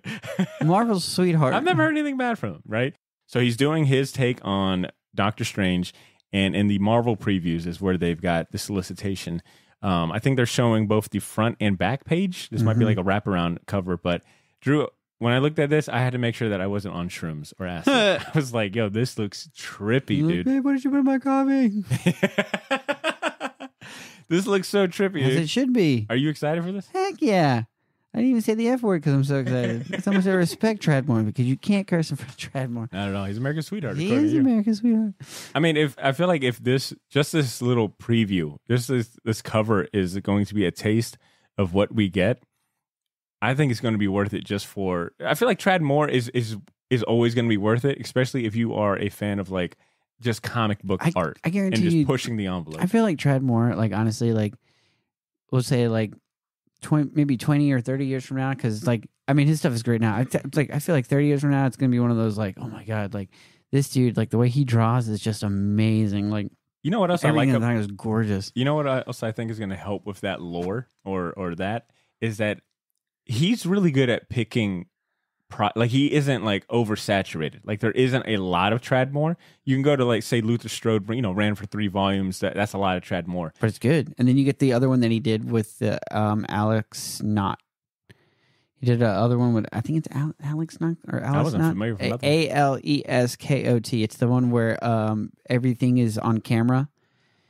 Marvel's sweetheart. I've never heard anything bad from him, right? So he's doing his take on Doctor Strange, and in the Marvel previews is where they've got the solicitation. Um, I think they're showing both the front and back page. This might be like a wraparound cover, but Drew, when I looked at this, I had to make sure that I wasn't on shrooms or acid. I was like, "Yo, this looks trippy, like, dude." Babe, what did you put in my coffee? this looks so trippy. As it should be. Are you excited for this? Heck yeah. I didn't even say the F word because I'm so excited. How much I respect Tradd Moore because you can't curse in front of Tradd Moore. I don't know. He's America's sweetheart. He is. America's sweetheart. I mean, if I feel like if this just this little preview, just this this cover is going to be a taste of what we get, I think it's going to be worth it just for. I feel like Tradd Moore is is is always going to be worth it, especially if you are a fan of like just comic book I, art I and guarantee just you. pushing the envelope. I feel like Tradd Moore, like honestly, like we'll say like twenty, maybe twenty or thirty years from now, because like I mean, his stuff is great now. I it's like I feel like thirty years from now, it's gonna be one of those like, oh my god, like this dude, like the way he draws is just amazing. Like you know what else I like? ab- about gorgeous. You know what else I think is going to help with that lore or or that is that he's really good at picking pro- like he isn't like oversaturated. Like there isn't a lot of Tradd Moore. You can go to like say Luther Strode, you know, ran for 3 volumes. That that's a lot of Tradd Moore. but it's good. And then you get the other one that he did with uh, um, Alex Kot. He did a other one with I think it's Al- Alex Kot or Alex wasn't Knott? familiar with A- that one. A L E S K O T. It's the one where um, everything is on camera,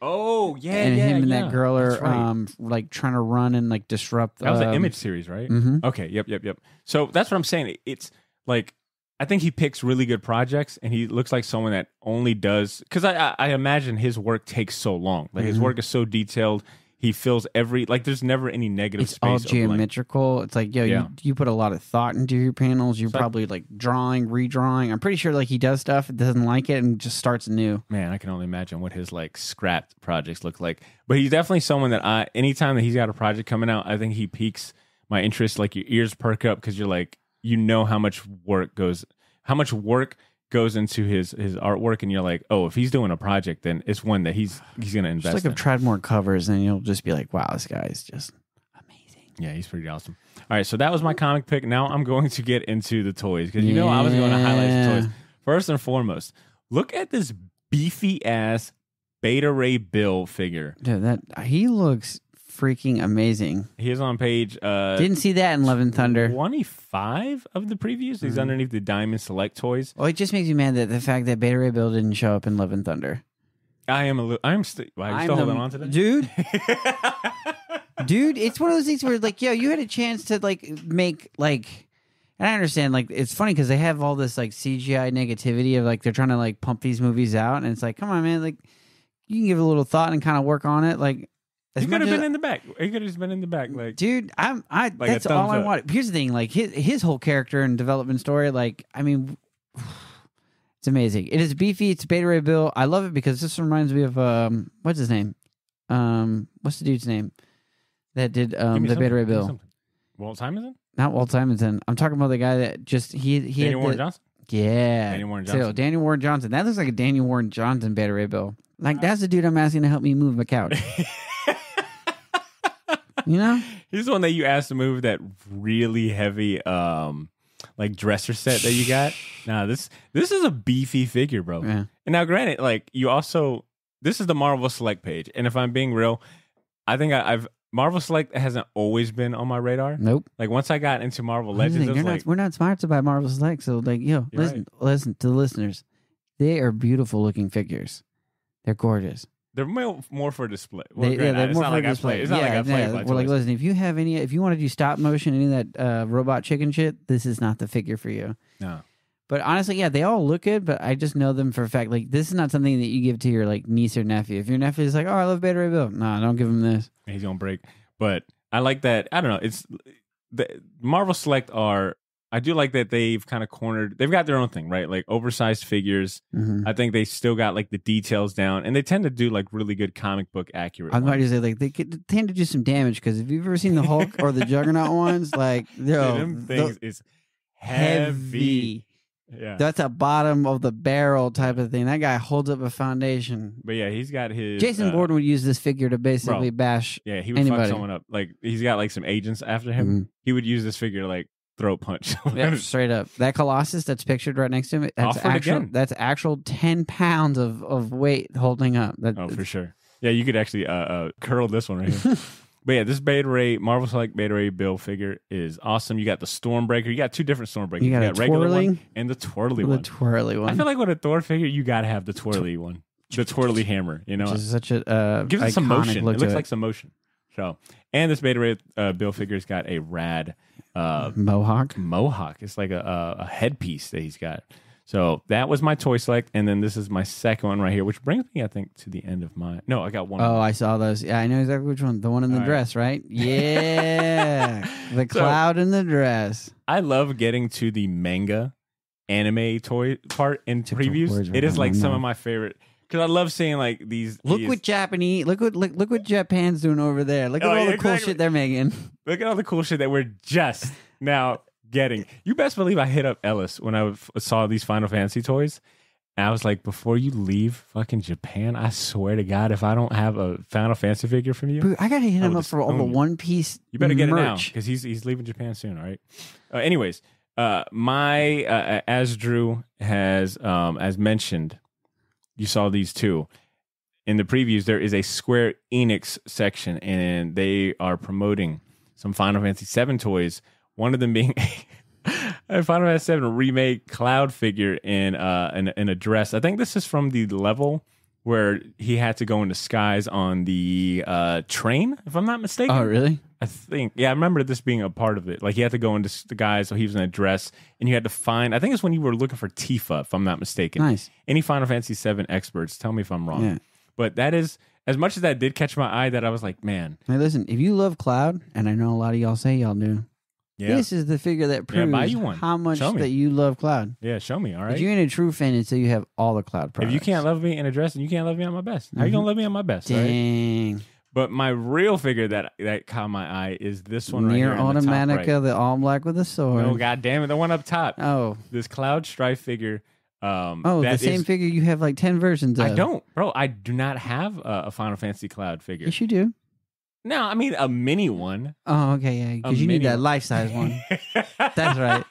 Oh, yeah, and yeah, him and yeah. that girl are right. um, like trying to run and like disrupt. That was an um, image series, right? mhm. Okay, yep, yep, yep. So that's what I'm saying. It's like I think he picks really good projects, and he looks like someone that only does because I, I I imagine his work takes so long. Like his Mhm. work is so detailed. He fills every like. There's never any negative It's space. all geometrical. It's like, yo, Yeah. you, you put a lot of thought into your panels. You're So I- probably like drawing, redrawing. I'm pretty sure like he does stuff, doesn't like it, and just starts new Man, I can only imagine what his like scrapped projects look like. But he's definitely someone that I anytime that he's got a project coming out, I think he piques my interest. Like your ears perk up because you're like you know how much work goes, how much work goes into his his artwork, and you're like, oh, if he's doing a project, then it's one that he's he's gonna Just invest. like in. I've tried more covers, and you'll just be like, wow, this guy is just amazing. Yeah, he's pretty awesome. All right, so that was my comic pick. Now I'm going to get into the toys because you know I was going to highlight the toys. First and foremost, look at this beefy ass Beta Ray Bill figure. Dude, that he looks freaking amazing. He is on page uh, Didn't see that in Love and Thunder. 25 of the previews. He's underneath the Diamond Select toys. Well, it just makes me mad that the fact that Beta Ray Bill didn't show up in Love and Thunder. I am a little. I'm still. Wow, I'm still the- holding on to that, dude. dude it's one of those things where like yo you had a chance to like make like and i understand like it's funny because they have all this like cgi negativity of like they're trying to like pump these movies out and it's like come on man like you can give a little thought and kind of work on it like as He could have been in the back. He could have just been in the back. Like, dude i'm i a that's all i up. want here's the thing like his his whole character and development story like i mean it's amazing it is beefy it's beta ray bill i love it because this reminds me of um what's his name um what's the dude's name that did um the beta ray bill. Walt Simonson, not walt simonson i'm talking about the guy that just he he Daniel had Warren the, Johnson. yeah Daniel Warren So, Johnson. daniel warren johnson that looks like a daniel warren johnson beta ray bill like that's the dude i'm asking to help me move my couch you know He's the one that you asked to move that really heavy, um, like dresser set that you got. Now this this is a beefy figure, bro. yeah And now, granted, like you also, this is the Marvel Select page, and if I'm being real, I think I, I've Marvel Select hasn't always been on my radar. nope Like once I got into Marvel Legends, thing, it was you're like, not, we're not sponsored by Marvel Select, so like, yo, listen, listen to the listeners. They are beautiful looking figures. They're gorgeous. They're more, more for display. Well, They, yeah, they're more for like display. play. It's not yeah, like I play yeah. by We're like, listen, if you have any, if you want to do stop motion, any of that uh, robot chicken shit, this is not the figure for you. No. But honestly, yeah, they all look good, but I just know them for a fact. Like, this is not something that you give to your like niece or nephew. If your nephew is like, oh, I love Beta Ray Bill, no, don't give him this. he's gonna break. But I like that. I don't know. It's the Marvel Select are. I do like that they've kind of cornered. They've got their own thing, right? Like oversized figures. Mhm. I think they still got like the details down, and they tend to do like really good comic book accurate. I'm about to say like they could tend to do some damage because if you've ever seen the Hulk or the Juggernaut ones, like Dude, yo, them the- things is heavy. heavy. Yeah, That's a bottom of the barrel type of thing. That guy holds up a foundation. but yeah, he's got his Jason uh, Bourne would use this figure to basically bash. Yeah, he would fuck someone up. Like he's got like some agents after him. Mhm. He would use this figure to like throat punch. Yeah, straight up. That Colossus that's pictured right next to him. That's Offered actual. again. That's actual ten pounds of, of weight holding up. That, oh, for sure. Yeah, you could actually uh, uh, curl this one right here. but yeah, this Beta Ray Marvel Select Beta Ray Bill figure is awesome. You got the Stormbreaker. You got two different Stormbreakers. You got a regular twirling? one and the twirly the one. twirly I feel like with a Thor figure, you got to have the twirly one, the twirly hammer. You know, which is such a uh, gives it some motion. Look It looks to like some motion. So, and this Beta Ray uh, Bill figure's got a rad uh, mohawk. mohawk. It's like a, a, a headpiece that he's got. So that was my toy select, and then this is my second one right here, which brings me, I think, to the end of my. No, I got one. Oh. I saw those. Yeah, I know exactly which one. The one in the All right. dress, right? Yeah, the So- cloud in the dress. I love getting to the manga anime toy part in previews. It is like some of my favorite because I love seeing like these. Look these- what Japanese. Look what look, look what Japan's doing over there. Look at Oh, all yeah, the cool exactly. shit they're making. look at all the cool shit that we're just now getting. You best believe I hit up Ellis when I saw these Final Fantasy toys. And I was like, before you leave fucking Japan, I swear to God, if I don't have a Final Fantasy figure from you, Bro, I gotta hit I him up for all the. One Piece. You better get it now because he's he's leaving Japan soon. All right. Uh, anyways, uh, my uh, as Drew has um, as mentioned, you saw these two in the previews. There is a Square Enix section, and they are promoting some Final Fantasy VII toys. One of them being a Final Fantasy VII remake Cloud figure in uh in, in a dress. I think this is from the level. Where he had to go in disguise on the uh, train, if I'm not mistaken. Oh, really? I think, yeah, I remember this being a part of it. Like he had to go into the guy, so he was in a dress, and you had to find. I think it's when you were looking for Tifa, if I'm not mistaken. Nice. Any Final Fantasy VII experts, tell me if I'm wrong. Yeah. But that is as much as that did catch my eye. That I was like, man, Hey, listen. If you love Cloud, and I know a lot of y'all say y'all do, yeah, this is the figure that proves buy you how much that you love Cloud. yeah, show me, All right. But right. you ain't a true fan until you have all the Cloud if you can't love me in a dress, and you can't love me on my best, how you mm-hmm. gonna love me on my best? right? But my real figure that that caught my eye is this one right Near here. the top Automatica, right. the all black with a sword. Oh god damn it, the one up top. Oh, This Cloud Strife figure. Um, oh, the same is- figure you have like ten versions of. I don't, bro. I do not have a, a Final Fantasy Cloud figure. Yes, you do. No, I mean a mini one. Oh, okay, yeah, because you need that life size one. That's right.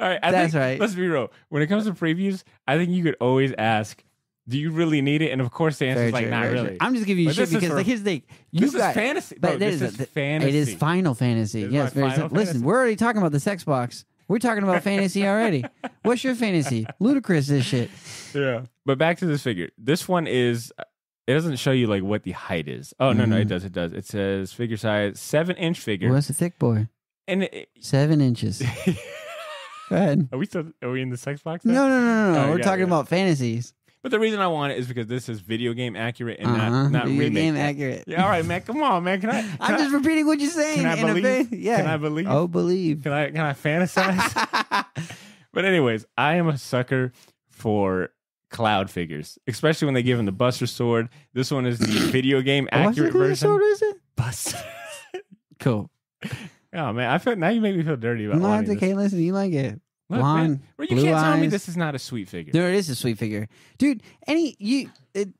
All right, I That's think- right. Let's be real. When it comes to previews, I think you could always ask, "Do you really need it?" And of course, the answer is like, true, "Not really." true. I'm just giving you But shit because for- like, here's the thing. You this got, is fantasy, but bro. This is a- fantasy. It is Final Fantasy. This yes, very simple. Listen, we're already talking about the sex box. We're talking about fantasy already. What's your fantasy? Ludicrous this shit. Yeah. But back to this figure. This one is. It doesn't show you like what the height is. Oh no, no, it Mhm. does. It does. It says figure size seven inch figure. What's a thick boy? And it, Seven inches. Go ahead. are we still? Are we in the sex box? now? No, no, no, no, no. Oh, We're talking about fantasies. But the reason I want it is because this is video game accurate and Uh-huh. not not Video remake game accurate. Yeah, all right, man. Come on, man. Can I? Can I'm I, just repeating what you're saying. can I believe? fa- yeah. Can I believe? Oh, believe. Can I? Can I fantasize? but anyways, I am a sucker for cloud figures, especially when they give him the Buster Sword. This one is the video game accurate version. sword is it? Buster. Cool. oh man, I feel now you make me feel dirty about No, it's okay. Listen, you like it. Look, Blonde, man, bro, you blue can't tell me eyes. this is not a sweet figure. No, it is a sweet figure, dude. Any you, it,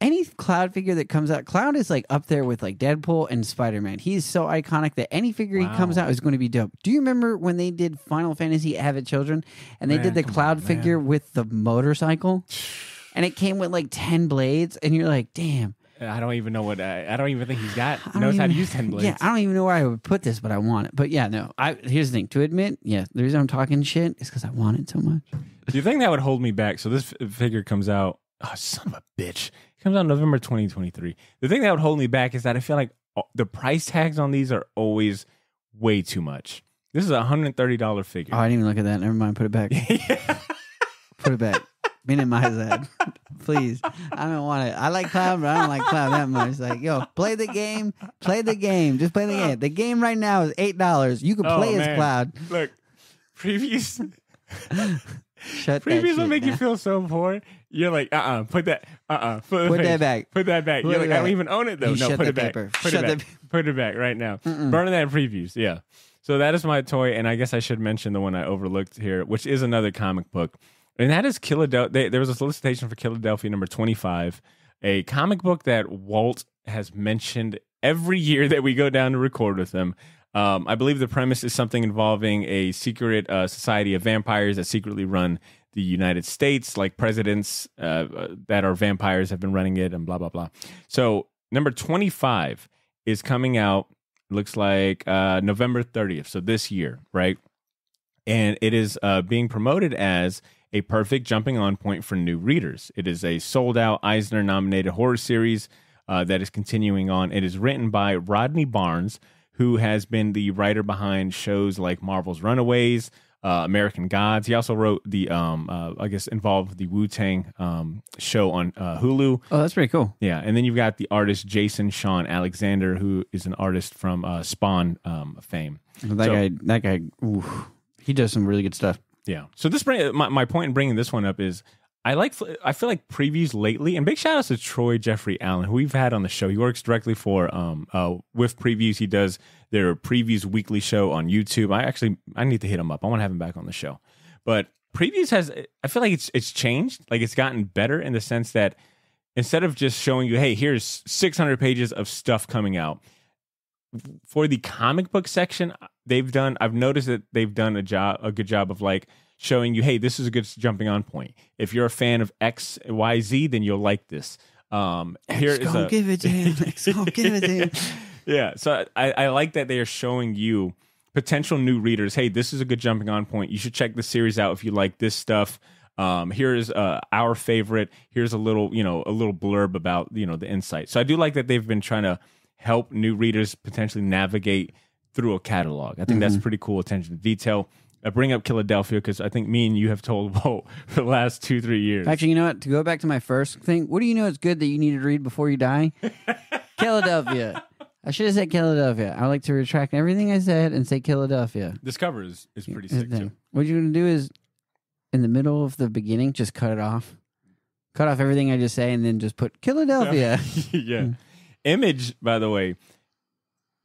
any Cloud figure that comes out, Cloud is like up there with like Deadpool and Spider Man. He's so iconic that any figure he comes out is going to be dope. Do you remember when they did Final Fantasy Advent Children and they Man, did the Cloud on, figure man. with the motorcycle, and it came with like ten blades, and you're like, damn. I don't even know what I, I don't even think he's got I don't knows how to use ten blades. Yeah, I don't even know where I would put this, but I want it. But yeah, no. I here's the thing. To admit, yeah, the reason I'm talking shit is because I want it so much. Do you think that would hold me back? So this f- figure comes out. Oh, son of a bitch! It comes out November 2023. The thing that would hold me back is that I feel like uh, the price tags on these are always way too much. This is a hundred thirty dollar figure. Oh, I didn't even look at that. Never mind. Put it back. Put it back. Minimize that, please. I don't want it. I like Cloud, but I don't like Cloud that much. Like, yo, play the game. Play the game. Just play the game. The game right now is eight dollars. You can Oh, play as man. Cloud. Look, previews Shut that previews will shit make you down. feel so poor. You're like, uh, uh put that, uh, uh put, Put that back. put that back. Put You're it like, I don't even own it though. You no, shut put the it back. paper. Put Shut it the back. Put it back right now. Burn that previews. Yeah. So that is my toy, and I guess I should mention the one I overlooked here, which is another comic book, and that is Philadelphia. There was a solicitation for Philadelphia number twenty-five, a comic book that Walt has mentioned every year that we go down to record with him. Um, I believe the premise is something involving a secret uh, society of vampires that secretly run the United States, like presidents uh, uh, that are vampires have been running it, and blah blah blah. So number twenty-five is coming out. Looks like uh, November thirtieth, so this year, right? And it is uh, being promoted as a perfect jumping on point for new readers. It is a sold out Eisner nominated horror series uh, that is continuing on. It is written by Rodney Barnes, who has been the writer behind shows like Marvel's Runaways, uh, American Gods. He also wrote the, um, uh, I guess, involved the Wu Tang um, show on uh, Hulu. Oh, that's pretty cool. Yeah, and then you've got the artist Jason Sean Alexander, who is an artist from uh, Spawn um, fame. That So- guy. That guy. oof, he does some really good stuff. Yeah. So this bring my, my point in bringing this one up is I like I feel like previews lately, and big shout outs to Troy Jeffrey Allen, who we've had on the show. He works directly for um uh with previews. He does their previews weekly show on YouTube. I actually I need to hit him up. I want to have him back on the show. But previews has I feel like it's it's changed. Like it's gotten better in the sense that instead of just showing you, hey, here's 600 pages of stuff coming out for the comic book section, they've done. I've noticed that they've done a job, a good job of like showing you, hey, this is a good jumping on point. If you're a fan of X, Y, Z, then you'll like this. Um, here is a give it to him. X give it to him. yeah. So I, I like that they are showing you potential new readers. Hey, this is a good jumping on point. You should check the series out if you like this stuff. Um, here's uh, our favorite. Here's a little, you know, a little blurb about you know the insight. So I do like that they've been trying to help new readers potentially navigate through a catalog. I think that's mm-hmm. pretty cool attention to detail. I bring up Philadelphia because I think me and you have told Walt for the last two three years. Actually, you know what? To go back to my first thing, what do you know is good that you need to read before you die? Philadelphia. I should have said Philadelphia. I would like to retract everything I said and say Philadelphia. this cover is, is pretty sick too. What you're gonna do is, in the middle of the beginning, just cut it off. Cut off everything I just say, and then just put Philadelphia. yeah. Hmm. Image, by the way,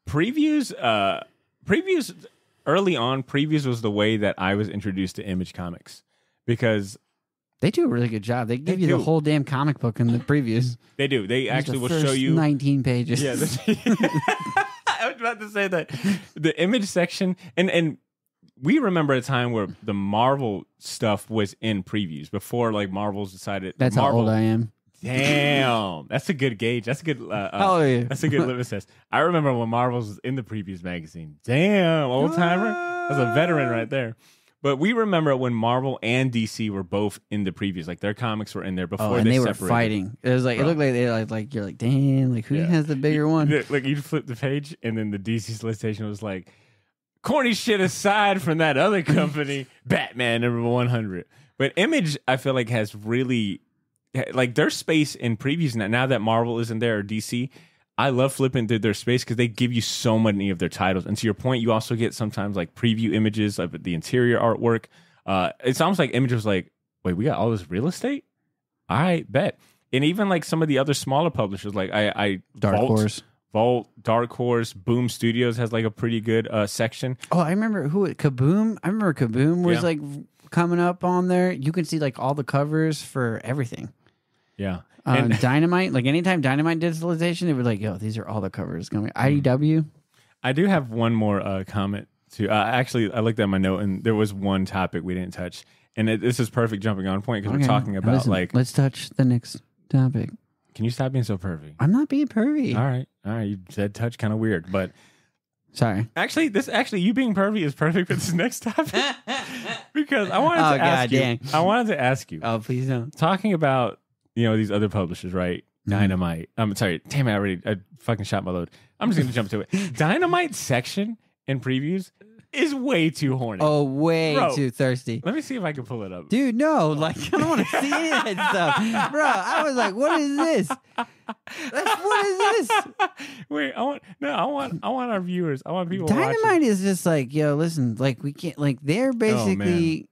previews, uh, previews early on, previews was the way that I was introduced to Image Comics because They do a really good job. They give They you do. the whole damn comic book in the previews. they do. They actually the will show you. nineteen pages. Yeah, I was about to say that the image section and and we remember a time where the Marvel stuff was in previews before like Marvel's decided. that's Marvel, how old I am. Damn, that's a good gauge. That's a good. Uh, uh, are you? That's a good litmus test. I remember when Marvel's was in the previews magazine. Damn, old timer. That's a veteran right there. But we remember when Marvel and DC were both in the previews. Like their comics were in there before Oh, and they, were separated. fighting. It was like it looked like they like like you're like damn like who Yeah. has the bigger one? Like you flip the page, and then the DC solicitation was like, "Corny shit aside from that other company, Batman number one hundred. But Image, I feel like has really like their space in previews now. Now that Marvel isn't there or DC, I love flipping through their space because they give you so many of their titles. And to your point, you also get sometimes like preview images of the interior artwork. Uh, it's almost like images like, "Wait, we got all this real estate? All right, bet." And even like some of the other smaller publishers, like I, I Dark Vault, Horse. Vault, Dark Horse, Boom Studios has like a pretty good uh, section. Oh, I remember who Kaboom. I remember Kaboom was Yeah. like coming up on there. You can see like all the covers for everything. Yeah, Uh, and Dynamite, like anytime Dynamite digitalization, it was like, yo, these are all the covers coming. Mm. IDW. I do have one more uh, comment to. Uh, actually, I looked at my note and there was one topic we didn't touch, and it, this is perfect jumping on point because Okay, we're talking about listen, like. let's touch the next topic. Can you stop being so perfect? I'm not being pervy. All right, all right. You said touch kind of weird, but Sorry. actually, this actually you being pervy is perfect for this next topic because I wanted Oh, to ask God you. dang. I wanted to ask you. Oh, please don't. talking about you know these other publishers, right? Mm-hmm. Dynamite. I'm sorry, damn it! I already I fucking shot my load. I'm just gonna jump to it. Dynamite section in previews is way too horny. Oh, way Bro. too thirsty. Let me see if I can pull it up. Dude, no, like I don't want to see any of that stuff, bro. I was like, "What is this? That's, what is this?" Wait, I want no, I want I want our viewers. I want people watching. Dynamite is just like, yo, listen, like we can't, like they're basically.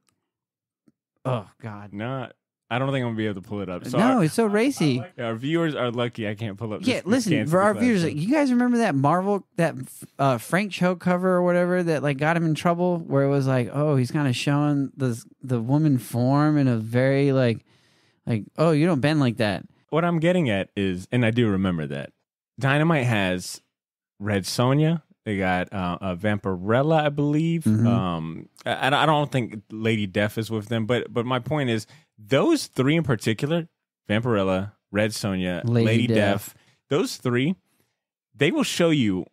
Oh, God, No, I don't think I'm gonna be able to pull it up. So no, our, it's so racy. our viewers are lucky. I can't pull up. Yeah, this- this listen Kansas for our viewers. Like, you guys remember that Marvel that uh, Frank Cho cover or whatever that like got him in trouble, where it was like, oh, he's kind of showing the the woman form in a very like, like, oh, you don't bend like that. what I'm getting at is, and I do remember that Dynamite has Red Sonja. They got uh, uh, Vampirella, I believe. Mhm. Um, I, I don't think Lady Death is with them, but but my point is those three in particular, Vampirella, Red Sonja, Lady Lady, Death. Death, those three, they will show you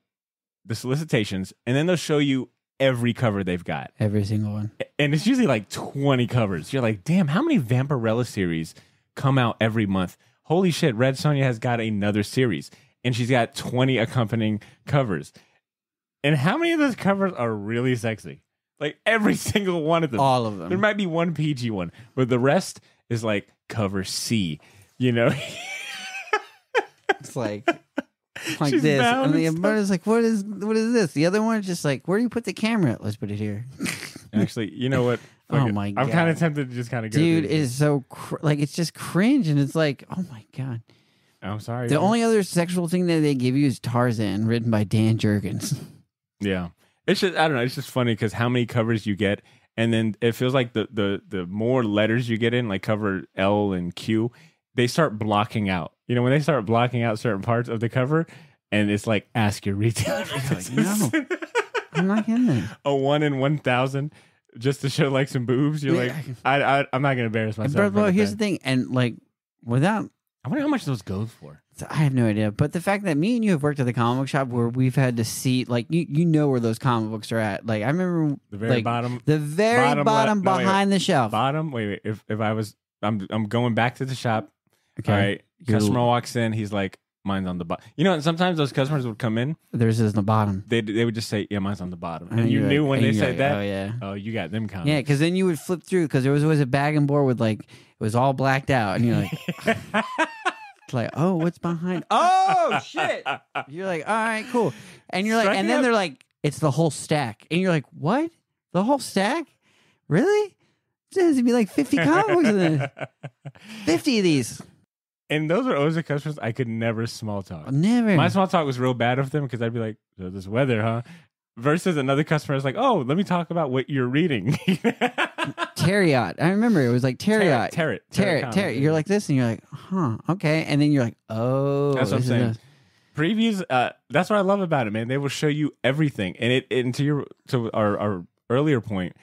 the solicitations, and then they'll show you every cover they've got Every single one. and it's usually like 20 covers. You're like, damn, how many Vampirella series come out every month? Holy shit, Red Sonja has got another series, and she's got 20 accompanying covers. And how many of those covers are really sexy? Like every single one of them. All of them. There might be one PG one, but the rest is like cover C. You know, It's like like She's this, and the other is like, what is what is this? The other one is just like, where do you put the camera? Let's put it here, actually, you know what? Oh Fuck it. my I'm kind of tempted to just kind of go. dude. through It this. is so cr- like it's just cringe, and it's like, oh my god. I'm sorry. The man. only other sexual thing that they give you is Tarzan, written by Dan Jurgens. Yeah, it's just I don't know. It's just funny because how many covers you get, and then it feels like the the the more letters you get in, like cover L and Q, they start blocking out. You know, when they start blocking out certain parts of the cover, and it's like ask your retailer. like, no. I'm not getting that. a one in one thousand just to show like some boobs. You're like, I, I I'm not gonna embarrass myself. But, in of here's the thing, and like without I wonder how much those go for. I have no idea. But the fact that me and you have worked at the comic book shop where we've had to see, like, you, you know where those comic books are at. Like, I remember The very like, bottom, the very bottom bottom, left- no, wait, behind the shelf. bottom. Wait, wait. If if I was, I'm I'm going back to the shop. okay, All right. You're- Customer walks in. He's like, mine's on the bottom. You know, and sometimes those customers would come in. there's is the bottom. They they would just say, yeah, mine's on the bottom. And, And you you're knew like- when and they you're said like, that. Oh yeah, Oh, you got them counted. yeah. Because then you would flip through because there was always a bag and board with like it was all blacked out, and you're like, it's like, oh, what's behind? Oh shit! You're like, all right, cool. And you're like, Striking and then up- they're like, it's the whole stack, and you're like, what? The whole stack? Really? There's to be like 50 comic books in there. 50 of these. And those are always the customers I could never small talk. Never. My small talk was real bad with them because I'd be like, so this weather, huh? Versus another customer is like, oh, let me talk about what you're reading. Terriot. I remember it was like Terriot. Tarot. Tarot. Tarot. You're like this, and you're like, huh, okay. And then you're like, oh. That's what I'm saying. a- previews uh that's what i love about it man they will show you everything and it and to your to our, our earlier point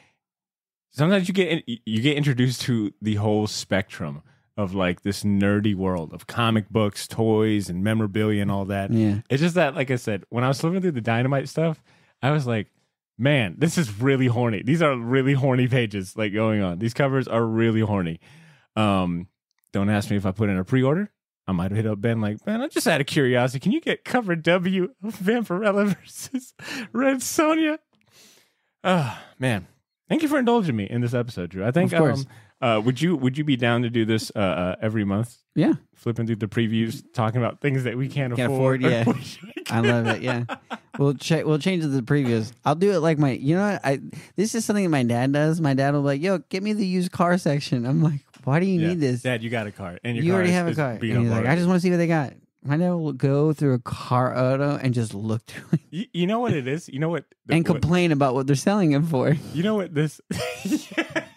sometimes you get in, you get introduced to the whole spectrum of like this nerdy world of comic books toys and memorabilia and all that Yeah. it's just that like i said when i was flipping through the dynamite stuff i was like man this is really horny these are really horny pages like going on these covers are really horny um don't ask me if i put in a pre-order I might have hit up Ben like, man, I'm just out of curiosity. Can you get cover W of Vampirella versus Red Sonja? Ah, man. Thank you for indulging me in this episode, Drew. I think um uh would you would you be down to do this uh, uh every month? Yeah. Flipping through the previews, talking about things that we can't, Can't afford. yeah. or wish we I love it. Yeah. We'll check. We'll change the previous. I'll do it like my. You know what? I. This is something that my dad does. My dad will be like, "Yo, get me the used car section." I'm like, "Why do you Yeah. need this? Dad, you got a car. And your you car already is- have a car." And he's like, "I just want to see what they got." My dad will go through a car auto and just look through it you, you know what it is? You know what the- and what- complain about what they're selling it for. You know what this?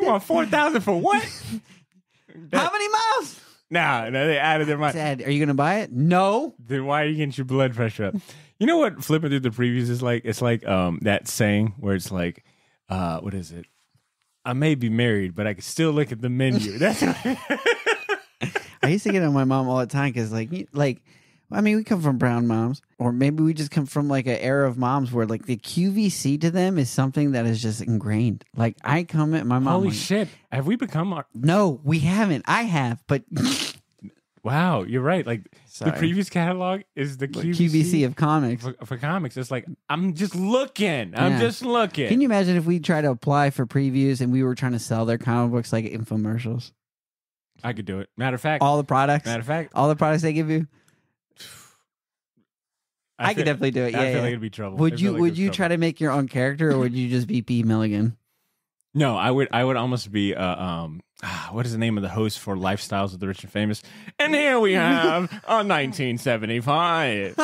they want four thousand for what? How many miles? Nah, no, they added their mind. Dad, are you gonna buy it? No. Then why are you getting your blood pressure up? You know what flipping through the previews is like? It's like um that saying where it's like, uh, what is it? I may be married, but I can still look at the menu. That's I used to get on my mom all the time because, like, like, I mean, we come from brown moms, or maybe we just come from like an era of moms where like the QVC to them is something that is just ingrained. Like, I come at my mom. holy like, shit. Have we become our No, we haven't. I have, but wow, you're right. Like Sorry. the previous catalog is the But QVC, QVC of comics. for, for comics. It's like I'm just looking. I'm Yeah. just looking. Can you imagine if we tried to apply for previews and we were trying to sell their comic books like infomercials? I could do it. Matter of fact, All the products, matter of fact, all the products they give you. I, could feel- definitely do it. I Yeah, feel yeah. like it'd be trouble. Would you like would you trouble. try to make your own character or would you just be P Milligan? No, I would. I would almost be. Uh, um, ah, what is the name of the host for Lifestyles of the Rich and Famous? And here we have a 1975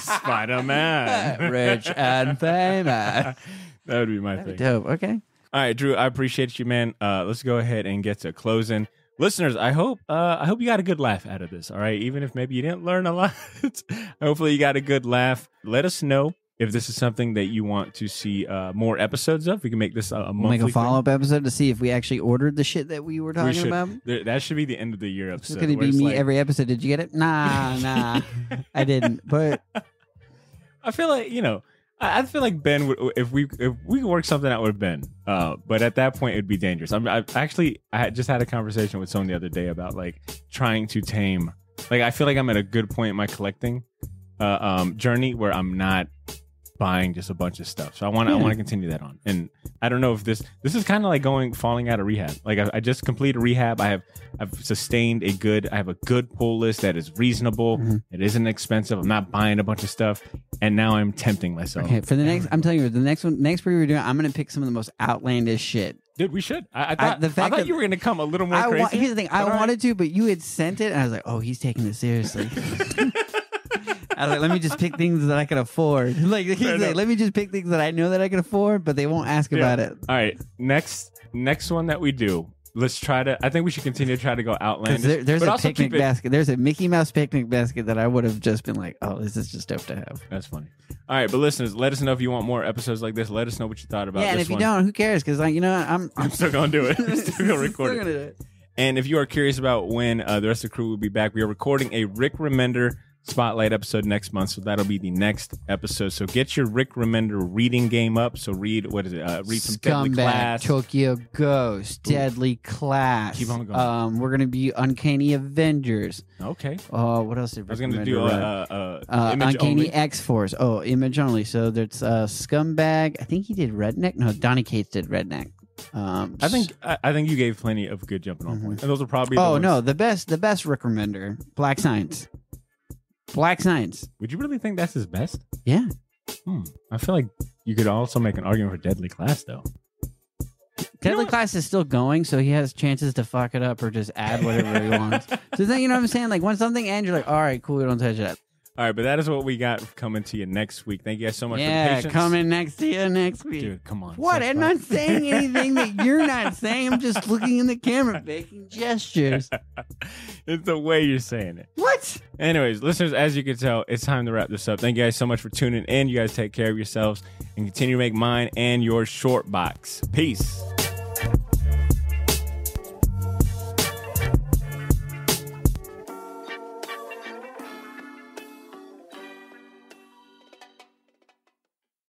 Spider Man. Rich and famous. that would be my That'd thing. be dope. Okay. All right, Drew. I appreciate you, man. Uh, let's go ahead and get to closing. Listeners, I hope uh, I hope you got a good laugh out of this. All right, even if maybe you didn't learn a lot, hopefully you got a good laugh. Let us know if this is something that you want to see uh, more episodes of. We can make this a, a We'll make a follow up episode to see if we actually ordered the shit that we were We talking should. about. There- That should be the end of the year It's episode. going to be me like- every episode. Did you get it? Nah, nah, I didn't. But I feel like you know. I feel like Ben would if we if we could work something out with Ben. Uh, but at that point it'd be dangerous. I'm I actually I just had a conversation with someone the other day about like trying to tame. Like I feel like I'm at a good point in my collecting uh, um, journey where I'm not buying just a bunch of stuff. So I want to I want to continue that on. And I don't know if this this is kind of like going falling out of rehab. Like I, I just completed rehab. I have I've sustained a good. I have a good pull list that is reasonable. Mhm. It isn't expensive. I'm not buying a bunch of stuff. And now I'm tempting myself. okay, for the next, I'm telling you, the next one, next preview we're doing, I'm going to pick some of the most outlandish shit. Dude, we should. I, I thought, the fact I fact thought that- you were going to come a little more I crazy. wa- here's the thing, I But all right. wanted to, but you had sent it, and I was like, oh, he's taking this seriously. I was like, let me just pick things that I can afford. Like, he's Fair like, enough. let me just pick things that I know that I can afford, but they won't ask Yeah. about it. All right, next next one that we do. Let's try to. I think we should continue to try to go Because outlandish. there, there's but a also picnic keep it- basket. There's a Mickey Mouse picnic basket that I would have just been like, oh, this is just dope to have. That's funny. All right, but listeners, let us know if you want more episodes like this. Let us know what you thought about yeah, and this if you one. don't, who cares? Because like you know, what? I'm I'm still gonna do it. I'm still gonna record Still it. gonna do it. And if you are curious about when uh, the rest of the crew will be back, we are recording a Rick Remender spotlight episode next month, so that'll be the next episode. So get your Rick Remender reading game up. So read what is it? Uh, read some Deadly Scumbag, Class. Tokyo Ghost, Deadly Class. Keep on going. Um, we're gonna be Uncanny Avengers. Okay, Uh, what else did I was Rick gonna do Remender uh, uh, uh, Uh, Uncanny. X Force. Oh, image only. So there's uh, Scumbag. I think he did Redneck. No, Donny Cates did Redneck. Um, I think I, I think you gave plenty of good jumping on Mhm. points, and those are probably. the Oh ones- no, the best, the best Rick Remender, Black Science. Black Science. Would you really think that's his best? Yeah. Hmm. I feel like you could also make an argument for Deadly Class, though. Deadly what? Class is still going, so he has chances to fuck it up or just add whatever he wants. So then, you know what I'm saying? Like when something ends, you're like, all right, cool, we don't touch that. All right, but that is what we got coming to you next week. Thank you guys so much for Yeah, patience. coming next to you next week. Dude, come on. What? I'm not saying anything that you're not saying. I'm just looking in the camera, making gestures. it's the way you're saying it. What? Anyways, listeners, as you can tell, it's time to wrap this up. Thank you guys so much for tuning in. You guys take care of yourselves and continue to make mine and your short box. Peace.